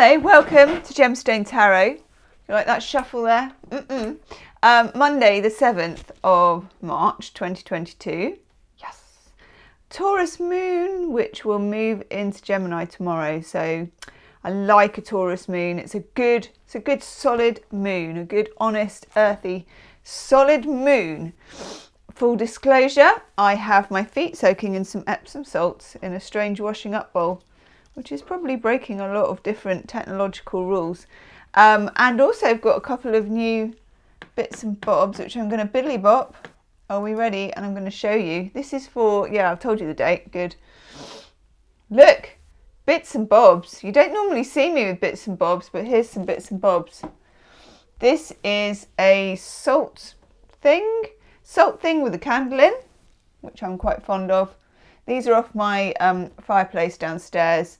Hello, welcome to Gemstone Tarot. You like that shuffle there? Mm-mm. Um, Monday, the 7th of March 2022. Yes. Taurus moon, which will move into Gemini tomorrow. So I like a Taurus moon. It's a good, it's a good solid moon, a good, honest, earthy, solid moon. Full disclosure, I have my feet soaking in some Epsom salts in a strange washing up bowl, which is probably breaking a lot of different technological rules. Um, and also I've got a couple of new bits and bobs, which I'm going to biddly bop. Are we ready? And I'm going to show you. This is for, yeah, I've told you the date. Good. Look, bits and bobs. You don't normally see me with bits and bobs, but here's some bits and bobs. This is a salt thing salt thing with a candle in, which I'm quite fond of. These are off my um, fireplace downstairs.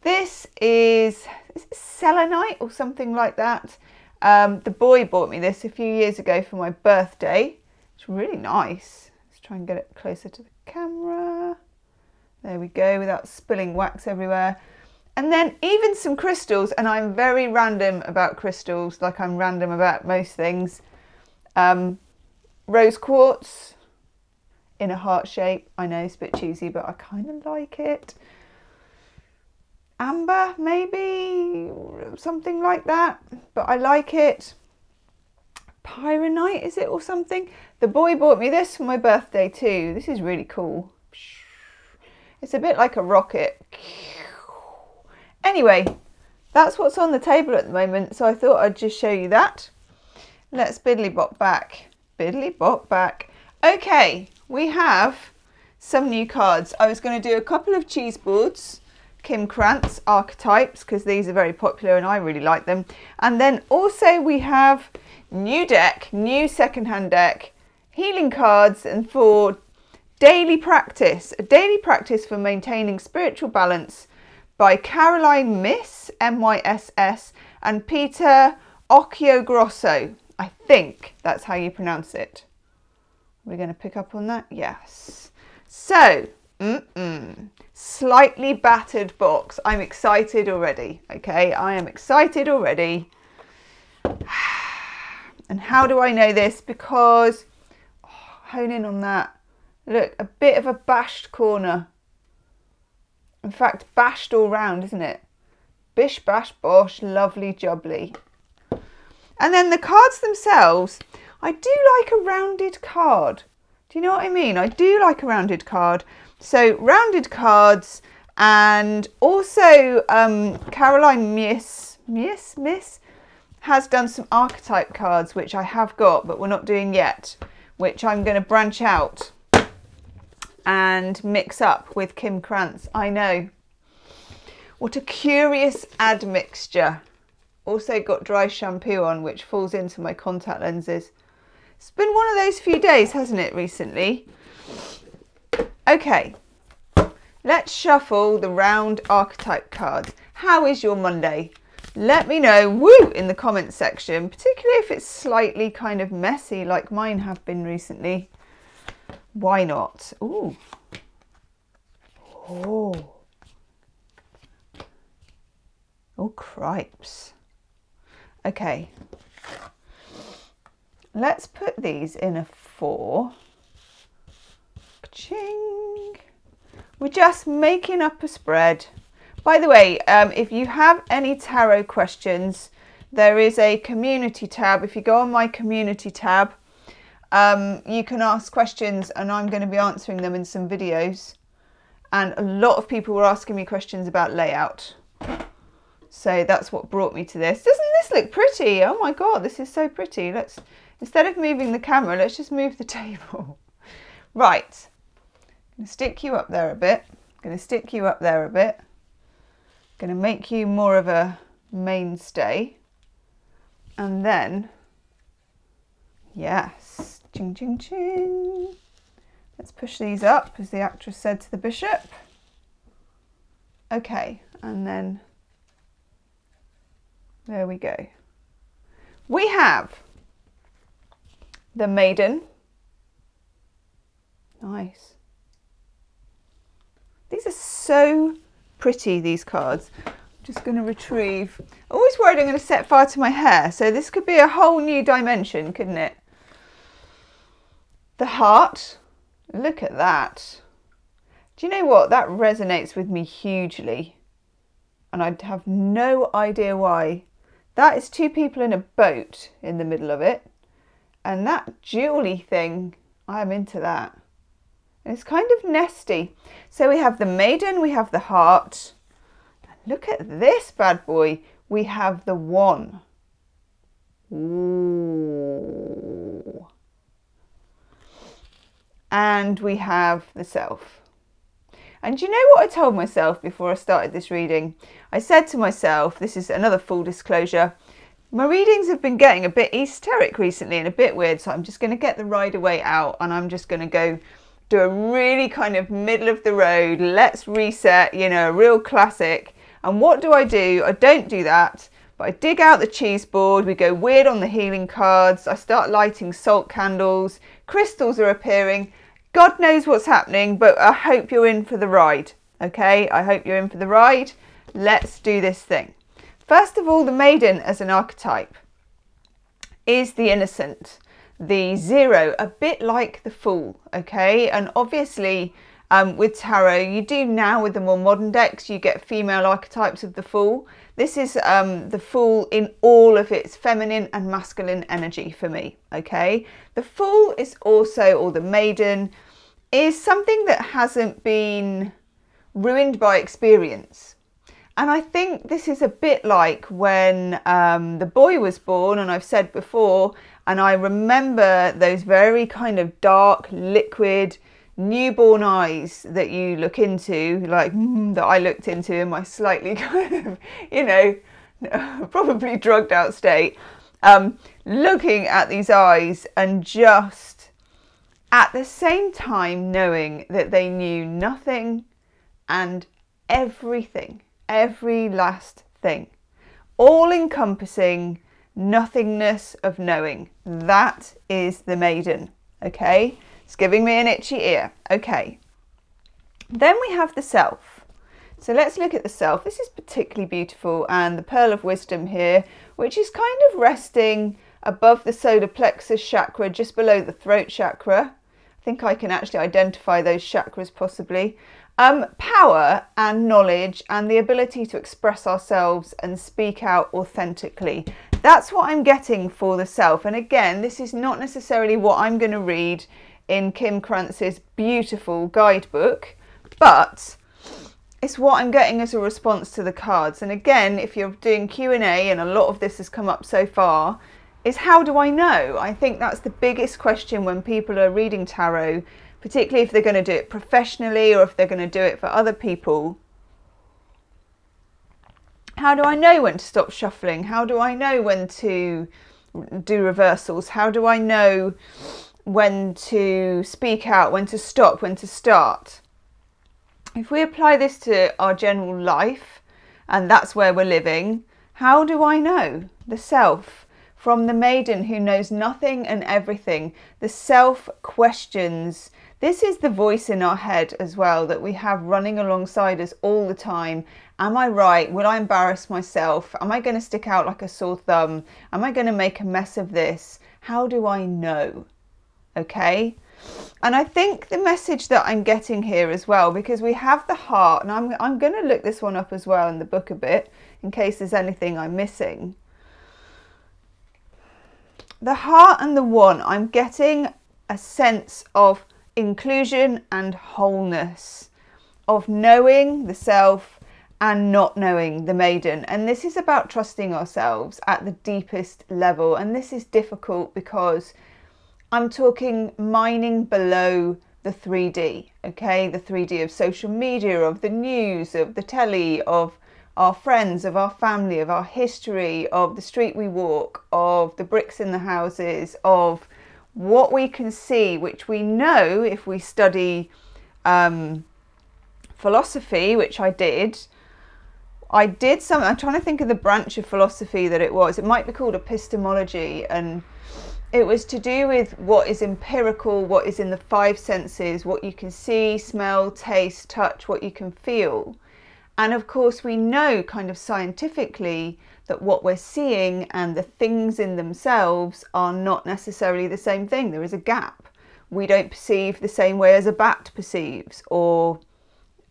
This is, is selenite or something like that. Um, the boy bought me this a few years ago for my birthday. It's really nice. Let's try and get it closer to the camera. There we go, without spilling wax everywhere. And then even some crystals, and I'm very random about crystals, like I'm random about most things. Um, Rose quartz in a heart shape. I know it's a bit cheesy, but I kind of like it. Amber, maybe something like that, but I like it. Pyronite, is it, or something? The boy bought me this for my birthday too. This is really cool. It's a bit like a rocket. Anyway, that's what's on the table at the moment, so I thought I'd just show you that. Let's biddly bop back biddly bop back. Okay, we have some new cards. I was going to do a couple of cheese boards, Kim Krans archetypes, because these are very popular and I really like them. And then also we have new deck, new secondhand deck, healing cards and for daily practice, a daily practice for maintaining spiritual balance by Caroline Myss, M-Y-S-S, and Peter Occhiogrosso. I think that's how you pronounce it. We're going to pick up on that? Yes. So, mm -mm, slightly battered box. I'm excited already. Okay, I am excited already. And how do I know this? Because, oh, hone in on that. Look, a bit of a bashed corner. In fact, bashed all round, isn't it? Bish, bash, bosh, lovely, jubbly. And then the cards themselves, I do like a rounded card. Do you know what I mean? I do like a rounded card. So rounded cards and also um, Caroline Myss, Myss, Myss has done some archetype cards, which I have got, but we're not doing yet, which I'm going to branch out and mix up with Kim Krans. I know. What a curious admixture. Also got dry shampoo on, which falls into my contact lenses. It's been one of those few days, hasn't it, recently? Okay, let's shuffle the round archetype cards. How is your Monday? Let me know, woo, in the comments section, particularly if it's slightly kind of messy like mine have been recently. Why not? Ooh. Oh. Oh, cripes. Okay, let's put these in a four. Ching. We're just making up a spread. By the way, um, if you have any tarot questions, there is a community tab. If you go on my community tab, um, you can ask questions and I'm going to be answering them in some videos. And a lot of people were asking me questions about layout. So that's what brought me to this. Doesn't this look pretty? Oh my God, this is so pretty. Let's, instead of moving the camera, let's just move the table. Right, I'm gonna stick you up there a bit. I'm gonna stick you up there a bit. I'm gonna make you more of a mainstay. And then, yes, ching, ching, ching. Let's push these up, as the actress said to the bishop. Okay, and then there we go. We have the maiden. Nice. These are so pretty, these cards. I'm just going to retrieve. I'm Always worried I'm going to set fire to my hair. So this could be a whole new dimension, couldn't it? The heart. Look at that. Do you know what? That resonates with me hugely. And I have no idea why. That is two people in a boat in the middle of it. And that jewelly thing, I'm into that. It's kind of nesty. So we have the maiden, we have the heart. Look at this bad boy. We have the one. Ooh. And we have the self. And you know what I told myself before I started this reading? I said to myself, this is another full disclosure, my readings have been getting a bit esoteric recently and a bit weird, so I'm just going to get the Rider Waite out and I'm just going to go do a really kind of middle of the road, let's reset, you know, a real classic. And what do I do? I don't do that, but I dig out the cheese board, we go weird on the healing cards, I start lighting salt candles, crystals are appearing. God knows what's happening, but I hope you're in for the ride. Okay, I hope you're in for the ride. Let's do this thing. First of all, the maiden as an archetype is the innocent the zero, a bit like the fool, okay? And obviously, um, with tarot, you do now with the more modern decks, you get female archetypes of the fool. This is um, the fool in all of its feminine and masculine energy for me, okay? The fool is also, or the maiden, is something that hasn't been ruined by experience. And I think this is a bit like when um, the boy was born, and I've said before, and I remember those very kind of dark, liquid, newborn eyes that you look into, like mm, that I looked into in my slightly kind of, you know, probably drugged out state, um, looking at these eyes and just at the same time knowing that they knew nothing and everything, every last thing, all encompassing nothingness of knowing. That is the maiden. Okay, it's giving me an itchy ear. Okay, then we have the self. So let's look at the self. This is particularly beautiful, and the pearl of wisdom here, which is kind of resting above the solar plexus chakra, just below the throat chakra. I think I can actually identify those chakras possibly. Um, power and knowledge and the ability to express ourselves and speak out authentically. That's what I'm getting for the self. And again, this is not necessarily what I'm going to read in Kim Krans's beautiful guidebook, but it's what I'm getting as a response to the cards. And again, if you're doing Q&A and a lot of this has come up so far, is how do I know? I think that's the biggest question when people are reading tarot, particularly if they're going to do it professionally or if they're going to do it for other people. How do I know when to stop shuffling? How do I know when to do reversals? How do I know when to speak out, when to stop, when to start? If we apply this to our general life, and that's where we're living, how do I know? The self. From the maiden who knows nothing and everything, the self questions this is the voice in our head as well that we have running alongside us all the time. Am I right? Will I embarrass myself? Am I going to stick out like a sore thumb? Am I going to make a mess of this? How do I know? Okay. And I think the message that I'm getting here as well, because we have the heart, and I'm, I'm going to look this one up as well in the book a bit in case there's anything I'm missing. The heart and the one, I'm getting a sense of inclusion and wholeness, of knowing the self and not knowing the maiden. And this is about trusting ourselves at the deepest level. And this is difficult because I'm talking mining below the 3D, okay? The 3D of social media, of the news, of the telly, of our friends, of our family, of our history, of the street we walk, of the bricks in the houses, of what we can see, which we know if we study um, philosophy, which I did. I did some, I'm trying to think of the branch of philosophy that it was. It might be called epistemology, and it was to do with what is empirical, what is in the five senses, what you can see, smell, taste, touch, what you can feel. And of course, we know kind of scientifically that what we're seeing and the things in themselves are not necessarily the same thing. There is a gap. We don't perceive the same way as a bat perceives, or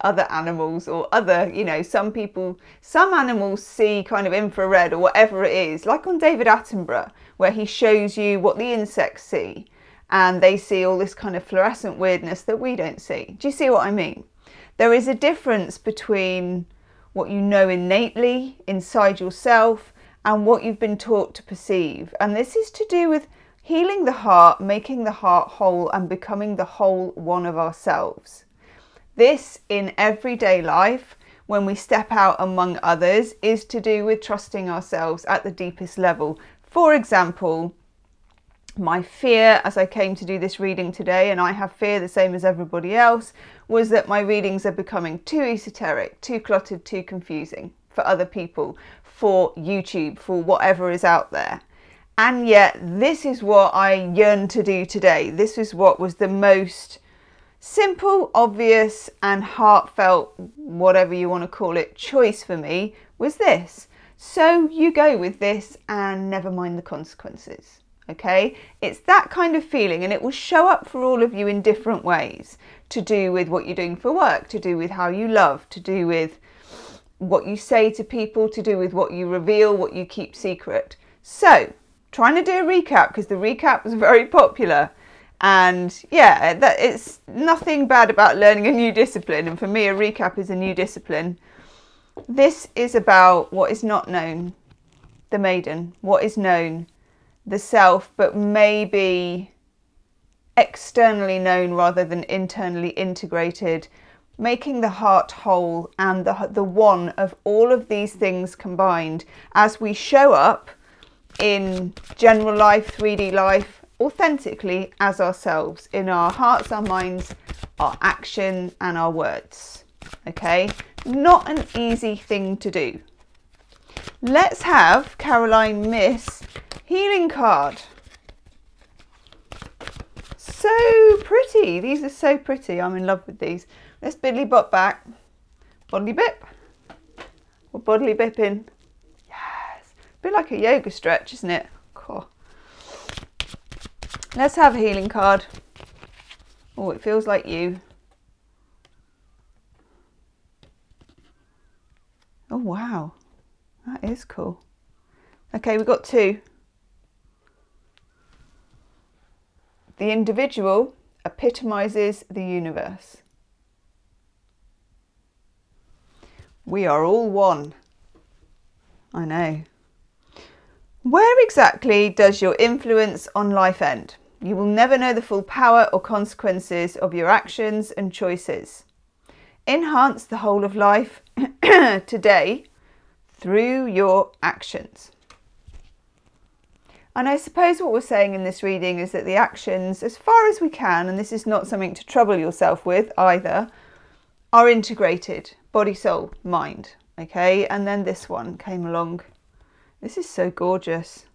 other animals, or other, you know, some people, some animals see kind of infrared or whatever it is, like on David Attenborough, where he shows you what the insects see and they see all this kind of fluorescent weirdness that we don't see. Do you see what I mean? There is a difference between what you know innately inside yourself and what you've been taught to perceive. And this is to do with healing the heart, making the heart whole, and becoming the whole one of ourselves. This in everyday life, when we step out among others, is to do with trusting ourselves at the deepest level. For example, my fear as I came to do this reading today, and I have fear the same as everybody else, was that my readings are becoming too esoteric, too cluttered, too confusing for other people, for YouTube, for whatever is out there. And yet, this is what I yearn to do today. This is what was the most simple, obvious, and heartfelt, whatever you want to call it, choice for me was this. So you go with this and never mind the consequences okay? It's that kind of feeling and it will show up for all of you in different ways to do with what you're doing for work, to do with how you love, to do with what you say to people, to do with what you reveal, what you keep secret. So, trying to do a recap because the recap was very popular. And yeah, that it's nothing bad about learning a new discipline. And for me, a recap is a new discipline. This is about what is not known, the maiden, what is known, the self, but maybe externally known rather than internally integrated, making the heart whole and the, the one of all of these things combined as we show up in general life, 3D life, authentically as ourselves in our hearts, our minds, our action, and our words. Okay, not an easy thing to do. Let's have Caroline Myss Healing card. So pretty. These are so pretty. I'm in love with these. Let's Biddly Bop back. Bodily Bip. Or Bodily Bipping. Yes. A bit like a yoga stretch, isn't it? Cool. Let's have a healing card. Oh, it feels like you. Oh, wow. That is cool. Okay, we've got two. The individual epitomizes the universe. We are all one. I know. Where exactly does your influence on life end? You will never know the full power or consequences of your actions and choices. Enhance the whole of life today through your actions. And I suppose what we're saying in this reading is that the actions, as far as we can, and this is not something to trouble yourself with either, are integrated body, soul, mind. Okay, and then this one came along. This is so gorgeous.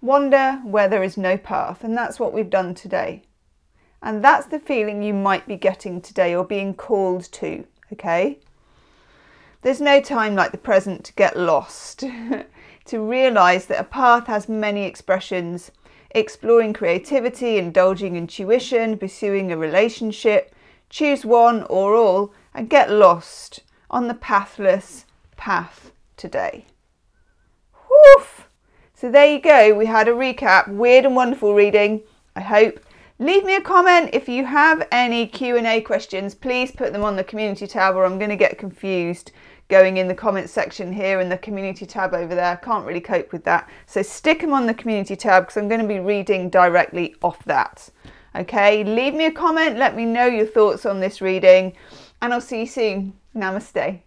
Wander where there is no path, and that's what we've done today. And that's the feeling you might be getting today or being called to. Okay, there's no time like the present to get lost. to realize that a path has many expressions exploring creativity, indulging intuition, pursuing a relationship. Choose one or all and get lost on the pathless path today. Woof! So there you go. We had a recap. Weird and wonderful reading. I hope. Leave me a comment if you have any Q&A questions. Please put them on the community tab or I'm going to get confused going in the comments section here and the community tab over there. I can't really cope with that. So stick them on the community tab because I'm going to be reading directly off that. Okay, leave me a comment, let me know your thoughts on this reading, and I'll see you soon. Namaste.